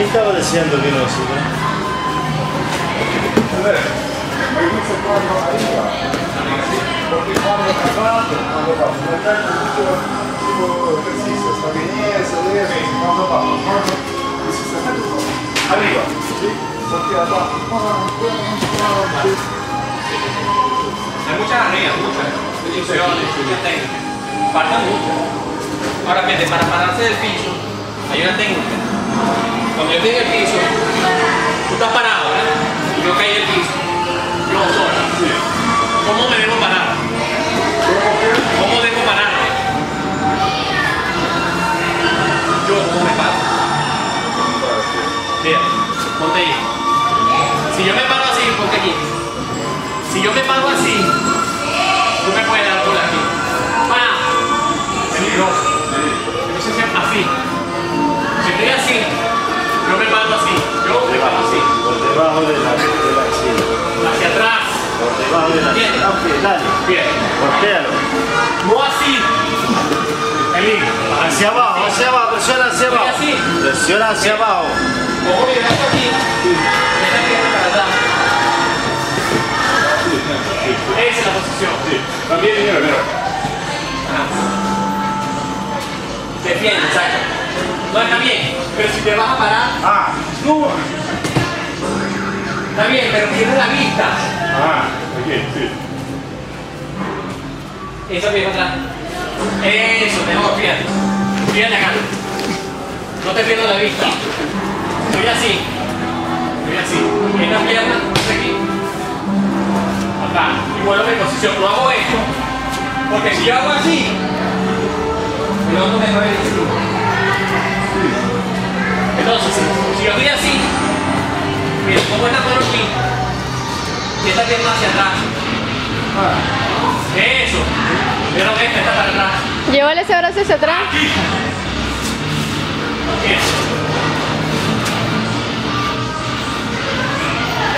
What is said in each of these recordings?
estaba deseando que no suba. A ver, me gusta cuando arriba. Porque cuando abajo, cuando va a mucho ejercicio, está bien eso, eso, cuando va, cuando eso está arriba, ¿sí? Porque abajo, Hay muchas arriba, muchas. Posiciones, muchas técnicas. Faltan muchas. Ahora fíjate, para pararse del piso, hay una técnica. Yo estoy en el piso, tú estás parado, ¿verdad? Y yo caí del piso. Yo solo. ¿Cómo me debo parar? ¿Cómo debo parar? Yo, ¿cómo me paro? Mira, ponte ahí. Si yo me paro así, ponte aquí. Si yo me paro así, tú me puedes Hacia abajo, hacia abajo, presiona hacia abajo. así. Presiona hacia abajo. Esa es la posición. También, mira, mira. Defiende, exacto. No está bien, pero si te vas a parar, Ah, no. está bien, pero pierdes la vista. Ah, aquí, sí. Eso atrás. Eso, mejor, fíjate. Fíjate acá. No te pierdas la vista. Estoy así. Estoy así. Esta pierna, ponte aquí. Acá. Y vuelvo a mi posición. No hago esto. Porque si yo hago así, el otro me va a. Entonces, si yo estoy así, mira, pongo esta mano aquí y esta pierna hacia atrás. Llévale ese brazo hacia atrás.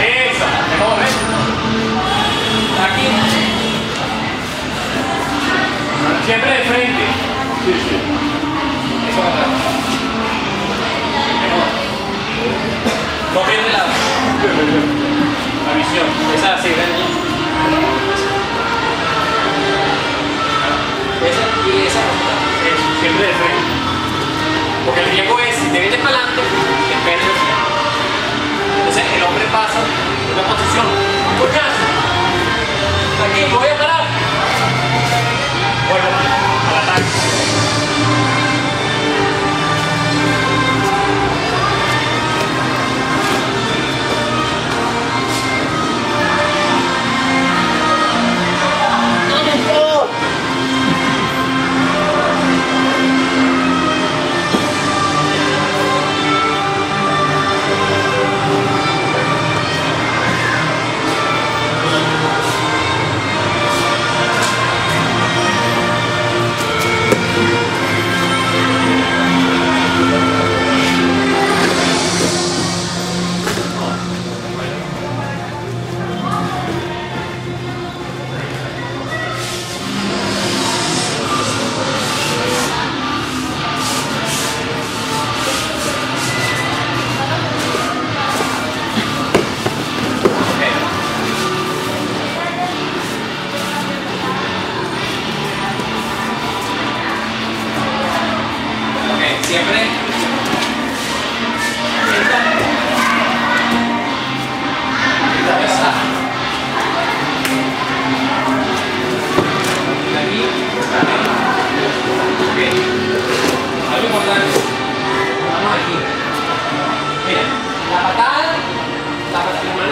Esa. Mejor, ¿ves? Aquí. Siempre de frente. Sí, sí. De. Porque el riesgo es, si te vienes para adelante, te pierdes. Entonces el hombre pasa en una posición,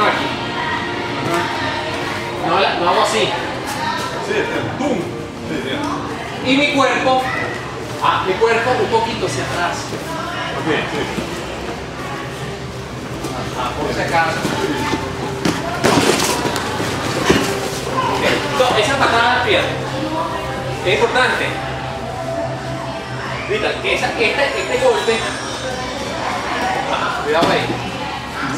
aquí. No, hago así. Sí, ¡pum! Y mi cuerpo, ah, mi cuerpo un poquito hacia atrás. Ok, sí. Ah, por si acaso. Ok, no, esa patada al pie es importante. Ahorita, que esa, este, este golpe, ah, cuidado ahí.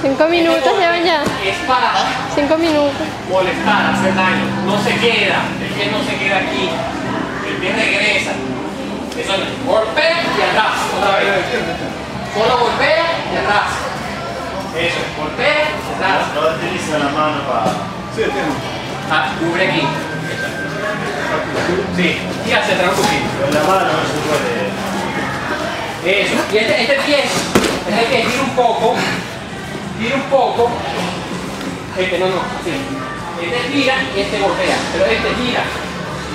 Cinco minutos llevan ya. Es para Cinco minutos. molestar, hacer daño. No se queda, el pie no se queda aquí. El pie regresa. Eso no es. Golpea y atrás, otra vez. Solo golpea y atrás. Eso, golpea, atrás. No utiliza la mano para... Sí, tengo. Ah, cubre aquí. Sí, y hacia atrás un poquito. Con la mano no se puede... Eso. Y este, este pie, este pie tira un poco, tira un poco. Este no, no, así. Este tira y este golpea. Pero este tira.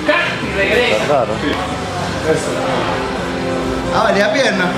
¡Cac! Y regresa. Claro. Eso. Ah, valía pierna.